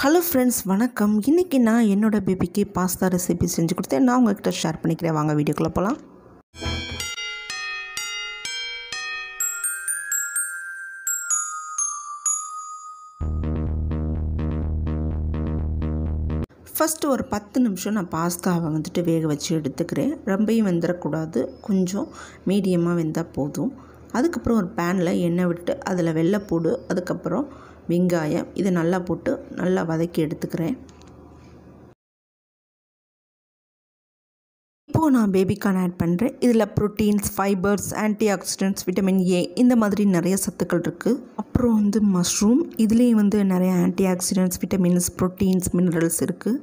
Hello friends வணக்கம். இன்றைக்கி நான் என்னோடய பேபிக்கு பாஸ்தா ரெசிபி செஞ்சு கொடுத்தேன். நான் உங்ககிட்ட ஷேர் பண்ணிக்கிறேன். வாங்க வீடியோக்குள்ளே போகலாம் ஃபஸ்ட்டு ஒரு பத்து நிமிஷம் நான் பாஸ்தாவை வந்துட்டு வேக வச்சு எடுத்துக்கிறேன். ரொம்பையும் வெந்துடக்கூடாது கொஞ்சம் மீடியமாக வெந்தால் போதும். அதுக்கப்புறம் ஒரு பேனில் எண்ணெய் விட்டு அதில் வெள்ளைப்பூடு அதுக்கப்புறம் வெங்காயம் இதை நல்லா போட்டு நல்லா வதக்கி எடுத்துக்கிறேன். இப்போது நான் பேபிக்கான ஆட் பண்ணுறேன் இதில் proteins fibers antioxidants vitamin A இந்த மாதிரி நிறைய சத்துக்கள் இருக்குது அப்புறம் வந்து மஷ்ரூம் இதுலேயும் வந்து நிறைய antioxidants vitamins proteins minerals இருக்குது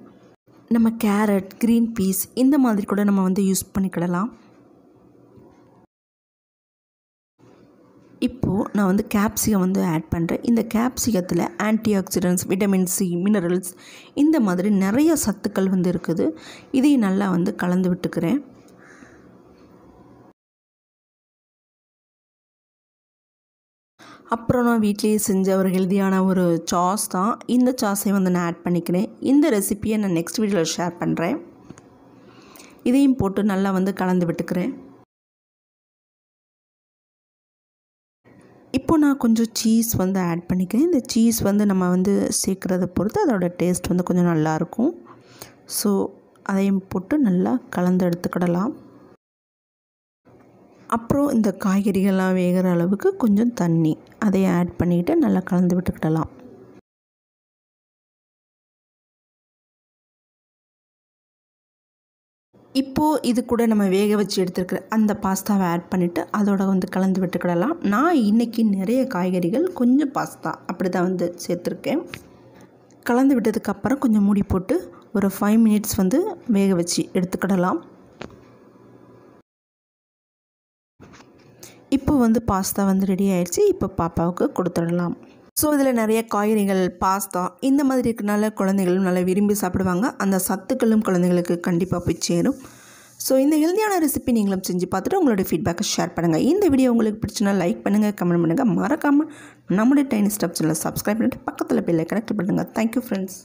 நம்ம கேரட் க்ரீன் பீஸ் இந்த மாதிரி கூட நம்ம வந்து யூஸ் பண்ணிக்கிடலாம். இப்போது நான் வந்து கேப்சிகம் வந்து ஆட் பண்ணுறேன் இந்த கேப்சிகத்தில் antioxidants vitamin C minerals இந்த மாதிரி நிறைய சத்துக்கள் வந்து இருக்குது. இதையும் நல்லா வந்து கலந்து விட்டுக்கிறேன். அப்புறம் நான் வீட்லேயே செஞ்ச ஒரு ஹெல்தியான ஒரு சாஸ் தான். இந்த சாஸை வந்து நான் ஆட் பண்ணிக்கிறேன். இந்த ரெசிப்பியை நான் நெக்ஸ்ட் வீடியோவில் ஷேர் பண்ணுறேன் இதையும் போட்டு நல்லா வந்து கலந்து விட்டுக்கிறேன். இப்போ நான் கொஞ்சம் சீஸ் வந்து ஆட் பண்ணிக்கிறேன். இந்த சீஸ் வந்து நம்ம வந்து சேர்க்குறத பொறுத்து அதோடய டேஸ்ட் வந்து கொஞ்சம் நல்லாயிருக்கும் ஸோ அதையும் போட்டு நல்லா கலந்து எடுத்துக்கிடலாம். அப்புறம் இந்த காய்கறிகள்லாம் வேகிற அளவுக்கு கொஞ்சம் தண்ணி அதையும் ஆட் பண்ணிக்கிட்டு நல்லா கலந்து விட்டுக்கிடலாம். இப்போது இது கூட நம்ம வேக வச்சு எடுத்துருக்கிற அந்த பாஸ்தாவை ஆட் பண்ணிவிட்டு அதோட வந்து கலந்து விட்டுக்கிடலாம். நான் இன்றைக்கி நிறைய காய்கறிகள் கொஞ்சம் பாஸ்தா அப்படி தான் வந்து சேர்த்துருக்கேன். கலந்து விட்டதுக்கப்புறம் கொஞ்சம் மூடி போட்டு ஒரு ஃபைவ் மினிட்ஸ் வந்து வேக வச்சு எடுத்துக்கிடலாம். இப்போ வந்து பாஸ்தா வந்து ரெடி ஆயிடுச்சு இப்போ பாப்பாவுக்கு கொடுத்துடலாம். ஸோ இதில் நிறைய காய்கறிகள் பாஸ்தா இந்த மாதிரி இருக்கனால குழந்தைகளும் நல்லா விரும்பி சாப்பிடுவாங்க. அந்த சத்துக்களும் குழந்தைங்களுக்கு கண்டிப்பாக போய் சேரும். ஸோ இந்த ஹெல்த்தியான ரெசிபி நீங்களும் செஞ்சு பார்த்துட்டு உங்களோட ஃபீட்பேக்கை ஷேர் பண்ணுங்கள் இந்த வீடியோ உங்களுக்கு பிடிச்சினா லைக் பண்ணுங்கள் கமெண்ட் பண்ணுங்கள் மறக்காமல் நம்முடைய டைனி ஸ்டப் சேனலை சப்ஸ்கிரைப் பண்ணிட்டு பக்கத்தில் பெல்லை கனெக்ட் பண்ணுங்கள் தேங்க்யூ ஃப்ரெண்ட்ஸ்